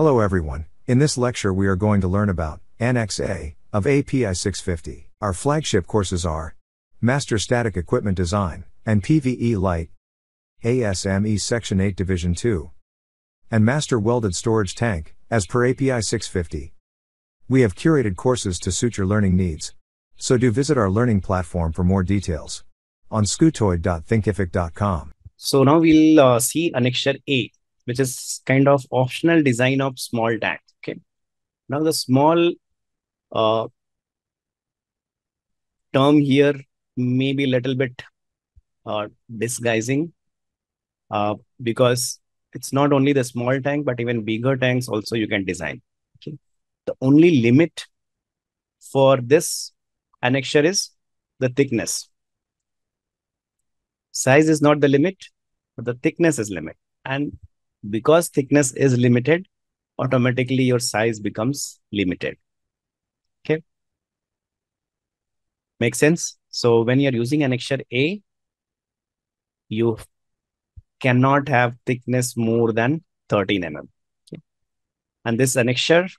Hello everyone, in this lecture we are going to learn about Annex A of API 650. Our flagship courses are Master Static Equipment Design and PV Elite, ASME Section 8 Division 2, and Master Welded Storage Tank, as per API 650. We have curated courses to suit your learning needs. So do visit our learning platform for more details on scootoid.thinkific.com. So now we'll uh, see annexure A, which is kind of optional design of small tank. Okay. Now the small uh, term here may be a little bit uh, disguising uh, because it's not only the small tank, but even bigger tanks also you can design. Okay. The only limit for this annexure is the thickness. Size is not the limit, but the thickness is limit. And because thickness is limited, automatically your size becomes limited. Okay. Make sense? So when you're using an annexure A, you cannot have thickness more than 13 mm. Okay. And this annexure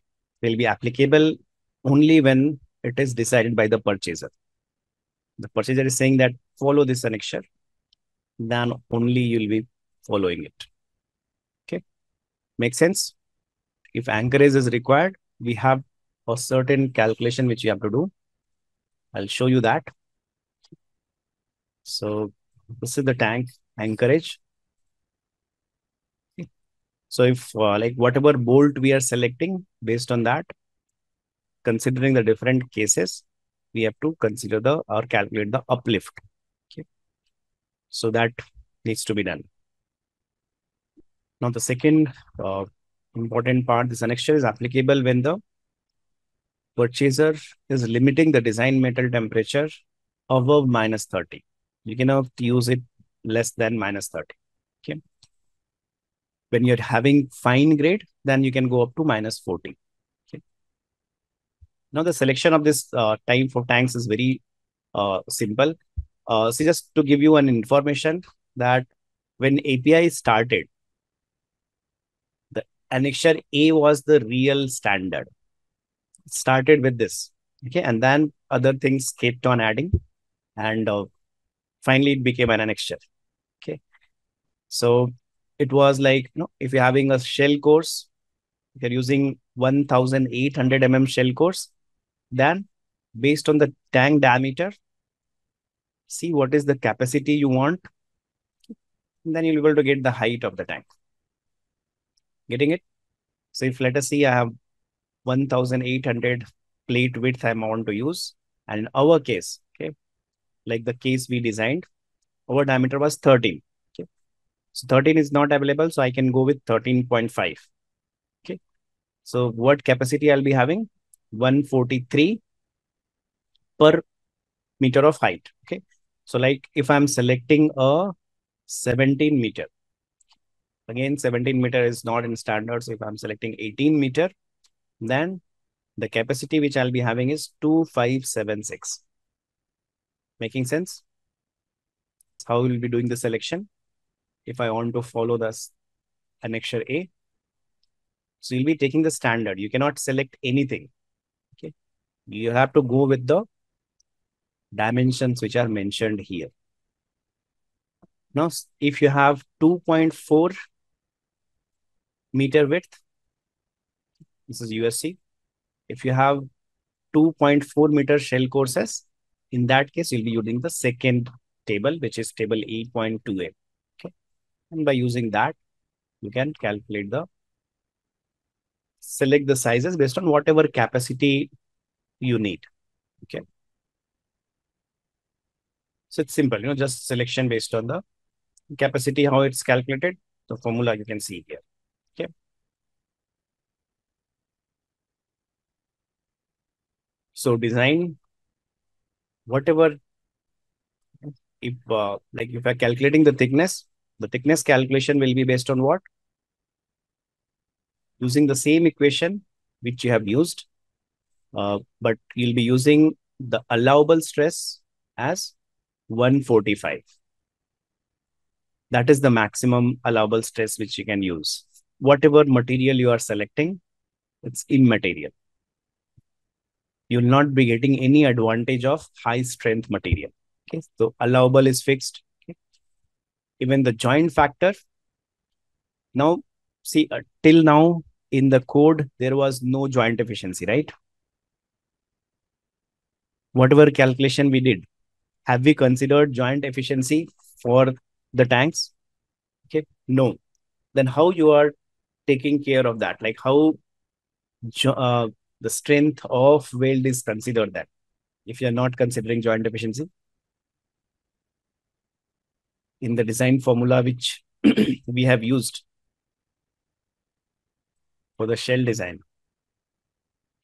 will be applicable only when it is decided by the purchaser. The purchaser is saying that follow this annexure, then only you'll be following it. Make sense? If anchorage is required, we have a certain calculation which you have to do. I'll show you that. So this is the tank anchorage. So if uh, like whatever bolt we are selecting based on that, considering the different cases, we have to consider the or calculate the uplift. Okay. So that needs to be done. Now the second uh, important part, this annexure is applicable when the purchaser is limiting the design metal temperature above minus 30. You cannot use it less than minus 30. Okay. When you're having fine grade, then you can go up to minus 40. Now the selection of this uh, time for tanks is very uh, simple. Uh, so just to give you an information that when API started, annexure A was the real standard. It started with this, okay, and then other things kept on adding, and uh, finally it became an annexure. Okay, so it was like you know if you're having a shell course, you're using 1,800 mm shell course, then based on the tank diameter, see what is the capacity you want. Then you'll be able to get the height of the tank. Getting it? So if let us see, I have 1800 plate width I want to use. And in our case, okay, like the case we designed, our diameter was 13. Okay. So 13 is not available. So I can go with 13.5. Okay. So what capacity I'll be having? 143 per meter of height. Okay. So like if I'm selecting a 17 meter, again, 17 meter is not in standard. So if I'm selecting 18 meter, then the capacity which I'll be having is 2576. Making sense? How we'll be doing the selection. If I want to follow this annexure A. So you'll be taking the standard. You cannot select anything Okay. you have to go with the dimensions which are mentioned here. Now, if you have 2.4 meter width, this is USC. If you have 2.4 meter shell courses, in that case, you'll be using the second table, which is table 8.28. Okay. And by using that, you can calculate the, select the sizes based on whatever capacity you need. Okay. So it's simple, you know, just selection based on the capacity, how it's calculated. The formula you can see here. Okay. So design, whatever, if uh, like if I'm calculating the thickness, the thickness calculation will be based on what? Using the same equation which you have used uh, but you'll be using the allowable stress as 145. That is the maximum allowable stress which you can use. whatever material you are selecting, it's immaterial. You'll not be getting any advantage of high strength material. Okay, so allowable is fixed. Okay. Even the joint factor. Now, see, uh, till now in the code, there was no joint efficiency, right? Whatever calculation we did, have we considered joint efficiency for the tanks? Okay, no. Then how you are taking care of that? Like how uh, the strength of weld is considered that if you're not considering joint efficiency in the design formula which we have used for the shell design.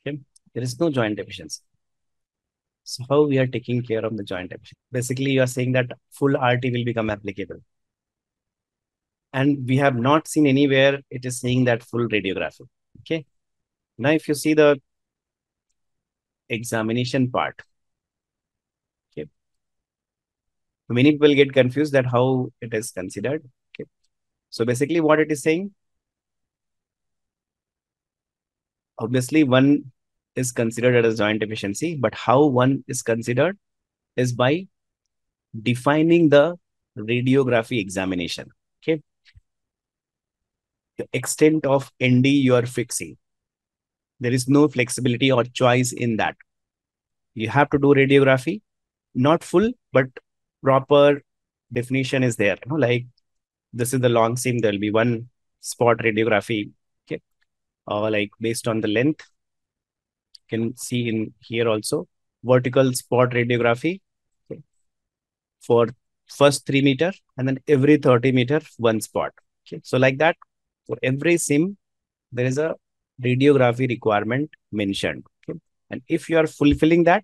Okay, there is no joint efficiency. So how we are taking care of the joint efficiency? Basically, you are saying that full RT will become applicable. And we have not seen anywhere it is saying that full radiography. Okay. Now, if you see the examination part, okay, many people get confused that how it is considered. Okay. So basically what it is saying, obviously one is considered as joint efficiency, but how one is considered is by defining the radiography examination. Okay. The extent of ND you are fixing. There is no flexibility or choice in that. You have to do radiography, not full, but proper definition is there. You know, like this is the long seam, there will be one spot radiography. Okay. Or like based on the length, you can see in here also vertical spot radiography okay, for first three meter and then every 30 meter one spot. Okay. So like that, for every seam, there is a radiography requirement mentioned. Okay? And if you are fulfilling that,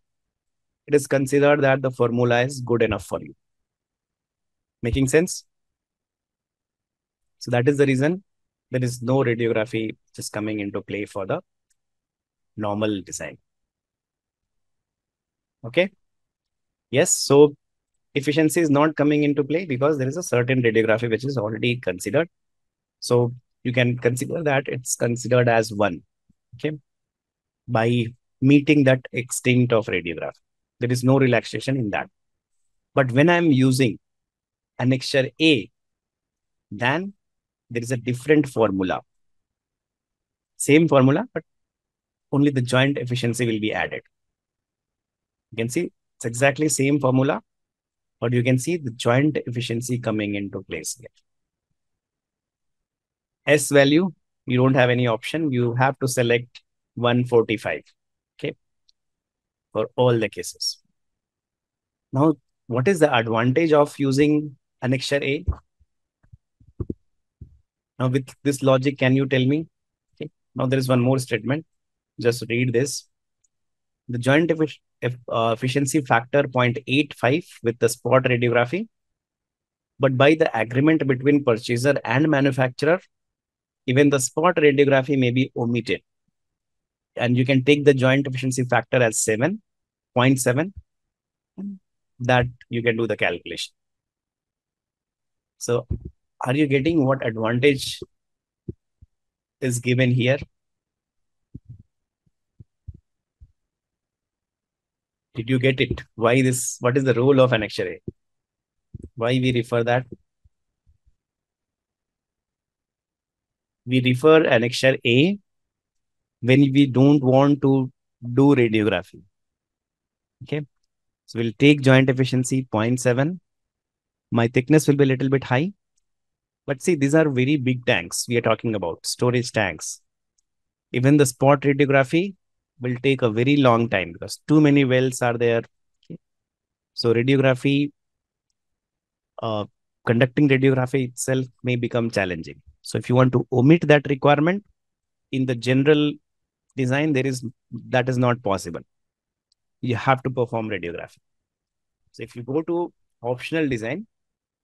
it is considered that the formula is good enough for you. Making sense? So that is the reason there is no radiography just coming into play for the normal design. Okay. Yes. So efficiency is not coming into play because there is a certain radiography which is already considered. So you can consider that it's considered as one. Okay. By meeting that extent of radiograph. There is no relaxation in that. But when I'm using annexure A, then there is a different formula. Same formula, but only the joint efficiency will be added. You can see it's exactly same formula, but you can see the joint efficiency coming into place here. S value, you don't have any option. You have to select 145. Okay. For all the cases. Now, what is the advantage of using annexure A? Now, with this logic, can you tell me? Okay. Now, there is one more statement. Just read this. The joint effic uh, efficiency factor 0.85 with the spot radiography. But by the agreement between purchaser and manufacturer, even the spot radiography may be omitted. And you can take the joint efficiency factor as 7.7. 0.7. That you can do the calculation. So are you getting what advantage is given here? Did you get it? Why this? What is the role of annex A? Why we refer that? We refer annexure A when we don't want to do radiography. Okay. So we'll take joint efficiency 0.7. My thickness will be a little bit high. But see, these are very big tanks we are talking about, storage tanks. Even the spot radiography will take a very long time because too many wells are there. Okay. So radiography, uh, conducting radiography itself may become challenging. So if you want to omit that requirement in the general design, there is that is not possible. You have to perform radiography. So if you go to optional design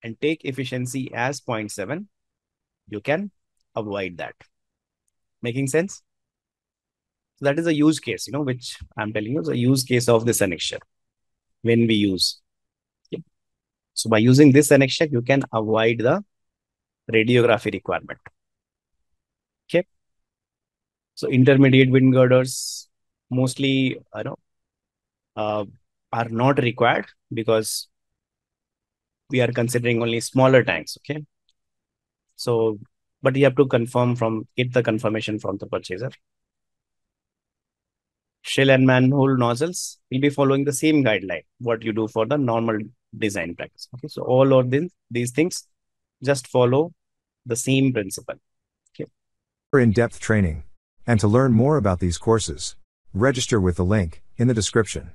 and take efficiency as 0.7, you can avoid that. Making sense? So that is a use case, you know, which I'm telling you is a use case of this annexure when we use. Okay. So by using this annexure, you can avoid the radiography requirement. Okay. So intermediate wind girders mostly, you know, uh, are not required because we are considering only smaller tanks. Okay. So, but you have to confirm from get the confirmation from the purchaser. Shell and manhole nozzles will be following the same guideline, what you do for the normal design practice. Okay. So all of these, these things just follow the same principle. Okay. For in-depth training. And to learn more about these courses, register with the link in the description.